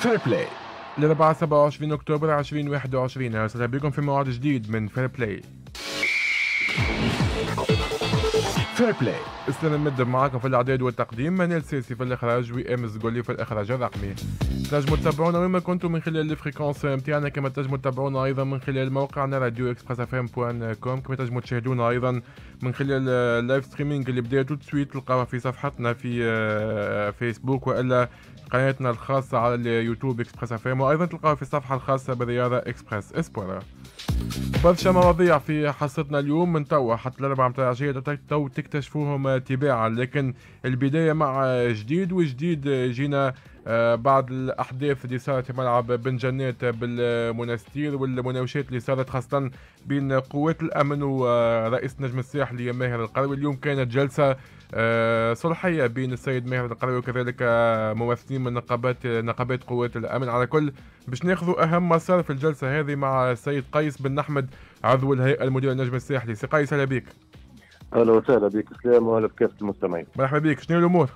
Fair Play الأربعاء 27 أكتوبر 2021 أهلا بكم في موعد جديد من Fair Play Fair Play اسلام المد معكم في الاعداد والتقديم منال سيسي في الإخراج وام زغولي في الإخراج الرقمي. تنجموا تتابعونا وين ما كنتم من خلال ال fréquence نتاعنا كما تنجموا تتابعونا أيضا من خلال موقعنا radio Express FM point com كما تنجموا تشاهدونا أيضا من خلال ال live streaming اللي بدا tout de suite تلقاوها في صفحتنا في فيسبوك وإلا قناتنا الخاصة على اليوتيوب Express FM وأيضا تلقاوها في الصفحة الخاصة بالرياضة Express Sport. برشا مواضيع في حصتنا اليوم من توا حتى الأربع متاع العشية تو تكتشفوهم تباعا لكن البداية مع جديد وجديد جينا آه، بعد الأحداث اللي صارت في ملعب بن جنات بالمنستير والمناوشات اللي صارت خاصة بين قوات الأمن ورئيس نجم الساحلي ماهر القروي. اليوم كانت جلسة آه، صلحيه بين السيد ماهر القروي وكذلك ممثلين من نقابات نقابات قوات الأمن. على كل باش ناخذوا أهم ما صار في الجلسة هذه مع السيد قيس بن أحمد عضو الهيئة المدير النجم الساحلي سي قيس أهلا بك. أهلا وسهلا بك اسلام وأهلا بكافة المستمعين. مرحبا بك. شنو الأمور؟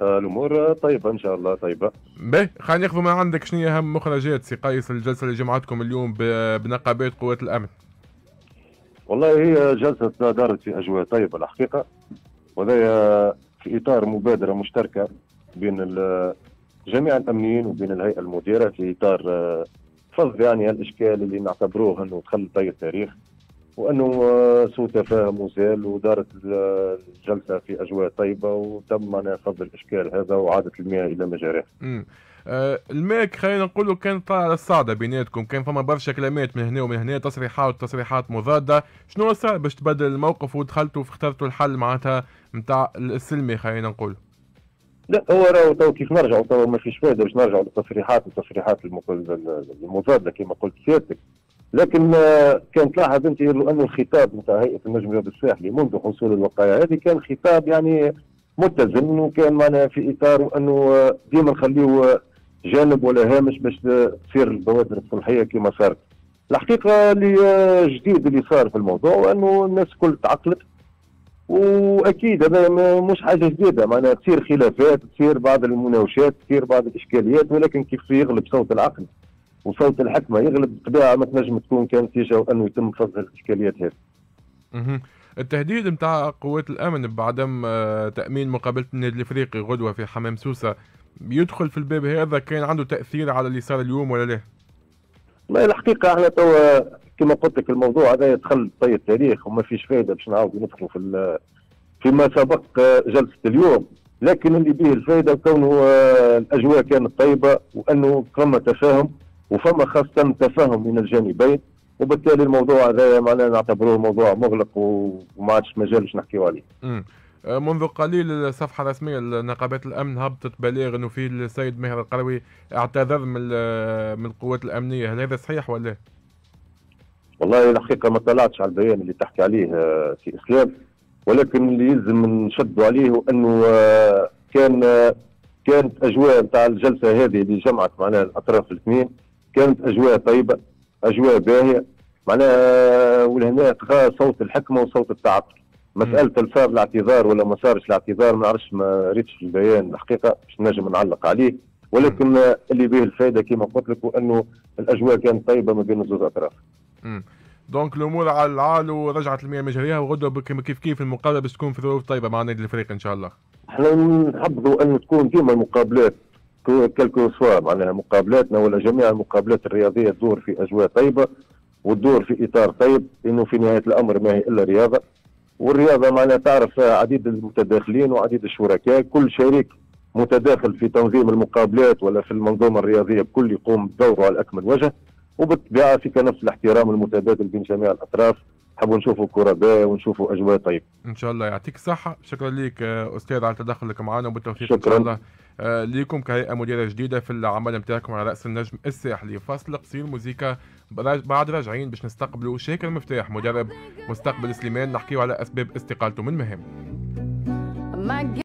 آه، الأمور طيبة إن شاء الله طيبة. باهي خلينا ناخذ من عندك شنو أهم مخرجات سي قيس الجلسه اللي جمعتكم اليوم بنقابات قوات الأمن؟ والله هي جلسة دارت في أجواء طيبة الحقيقة. وهذا في إطار مبادرة مشتركة بين جميع الأمنيين وبين الهيئة المديرة في إطار آه، فض يعني الإشكال اللي نعتبروه إنه دخل طي التاريخ. وأنه سوء تفاهم وزال ودارت الجلسة في أجواء طيبة وتم معناها فض الإشكال هذا وعادت المياه إلى مجاريها. آه الماء خلينا نقولوا كان طالع على الصعده بيناتكم. كان فما برشا كلمات من هنا ومن هنا تصريحات وتصريحات مضادة. شنو صار باش تبدل الموقف ودخلتوا اخترتوا الحل معناتها نتاع السلمي خلينا نقول؟ لا هو راهو تو كيف نرجعوا تو ما فيش فائده باش نرجعوا للتصريحات والتصريحات المضادة كما قلت سيادتك. لكن كان تلاحظ انت انه الخطاب نتاع هيئة النجم الرياضي الساحلي منذ حصول الوقائع هذه كان خطاب يعني متزن وكان معنا في إطار إنه ديما نخليه جانب ولا هامش باش تصير البوادر الصلحيه كما صارت. الحقيقة اللي جديد اللي صار في الموضوع وانه الناس كل تعقلت وأكيد هذا مش حاجة جديدة معناها تصير خلافات تصير بعض المناوشات تصير بعض الإشكاليات ولكن كيف يغلب صوت العقل وصوت الحكمة يغلب بالطبيعه ما تنجم تكون كان نتيجة انه يتم فض الإشكاليات هذه. التهديد نتاع قوات الأمن بعدم آه، تأمين مقابلة النادي الإفريقي غدوة في حمام سوسة يدخل في الباب هذا كان عنده تأثير على اللي صار اليوم ولا لا؟ والله الحقيقة إحنا توا كما قلت لك الموضوع هذا يدخل طي التاريخ وما فيش فائده باش نعاود ندخلوا في فيما سبق آه، جلسة اليوم لكن اللي به الفائده كونه آه، الأجواء كانت طيبة وأنه فما تفاهم وفما خاصه تفاهم من الجانبين وبالتالي الموضوع هذا معناها نعتبروه موضوع مغلق وما عادش مجال باش نحكيو عليه. امم منذ قليل الصفحة الرسمية لنقابات الأمن هبطت بلاغ انه في السيد ماهر القروي اعتذر من من القوات الأمنية، هل هذا صحيح ولا؟ والله الحقيقة ما طلعتش على البيان اللي تحكي عليه آه، في إسلام ولكن اللي يلزم نشدوا عليه إنه آه، كان كانت أجواء نتاع الجلسة هذه اللي جمعت معناها الأطراف الاثنين كانت أجواء طيبة أجواء باهية. معناها ولهنا تغى صوت الحكمة وصوت التعاطف مسألة الفاظ الاعتذار ولا ما صارش الاعتذار ما نعرفش ما ريتش في البيان الحقيقة باش نجم نعلق عليه. ولكن اللي به الفائده كما قلت لك وأنه الأجواء كانت طيبة ما بين الزوج أطراف. دونك الأمور على العال ورجعت المياه مجريها وغدوة كيف كيف المقابلة باش تكون في ظروف طيبة مع النادي الفريق إن شاء الله. إحنا نحبوا أن تكون ديما المقابلات. كالكو سوا معناها مقابلاتنا ولا جميع المقابلات الرياضية تدور في أجواء طيبة وتدور في إطار طيب لأنه في نهاية الأمر ما هي إلا رياضة. والرياضة معناها تعرف عديد المتداخلين وعديد الشركاء كل شريك متداخل في تنظيم المقابلات ولا في المنظومة الرياضية بكل يقوم بدوره على أكمل وجه. وبالطبيعة في نفس الاحترام المتبادل بين جميع الأطراف. نحبوا نشوفوا كرة باهية ونشوفوا أجواء. طيب. إن شاء الله يعطيك الصحة. شكرا لك أستاذ على تدخلك معنا وبالتوفيق إن شاء الله آه، ليكم كهيئة مديرة جديدة في العمل نتاعكم على رأس النجم الساحلي. فصل قصير موسيقى بعد راجعين باش نستقبلوا شاكر مفتاح مدرب مستقبل سليمان. نحكيو على أسباب استقالته من مهم.